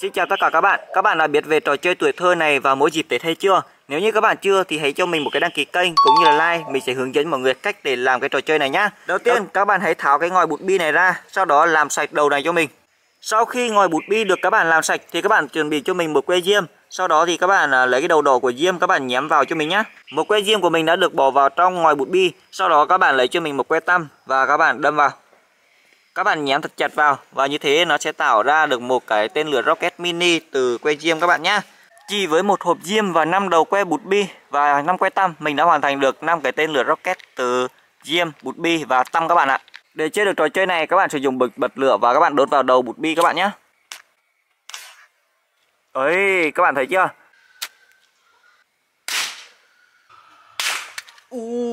Xin chào tất cả các bạn, các bạn đã biết về trò chơi tuổi thơ này vào mỗi dịp Tết hay chưa? Nếu như các bạn chưa thì hãy cho mình một cái đăng ký kênh cũng như là like, mình sẽ hướng dẫn mọi người cách để làm cái trò chơi này nhá. Đầu tiên các bạn hãy tháo cái ngòi bút bi này ra, sau đó làm sạch đầu này cho mình. Sau khi ngòi bút bi được các bạn làm sạch thì các bạn chuẩn bị cho mình một que diêm. Sau đó thì các bạn à, lấy cái đầu đỏ của diêm các bạn nhém vào cho mình nhá. Một que diêm của mình đã được bỏ vào trong ngòi bút bi. Sau đó các bạn lấy cho mình một que tăm và các bạn đâm vào các bạn nhắm thật chặt vào và như thế nó sẽ tạo ra được một cái tên lửa rocket mini từ que diêm các bạn nhé chỉ với một hộp diêm và năm đầu que bút bi và năm que tăm, mình đã hoàn thành được năm cái tên lửa rocket từ diêm bút bi và tăm các bạn ạ. Để chơi được trò chơi này, các bạn sử dụng bật bật lửa và các bạn đốt vào đầu bút bi các bạn nhé ấy các bạn thấy chưa? U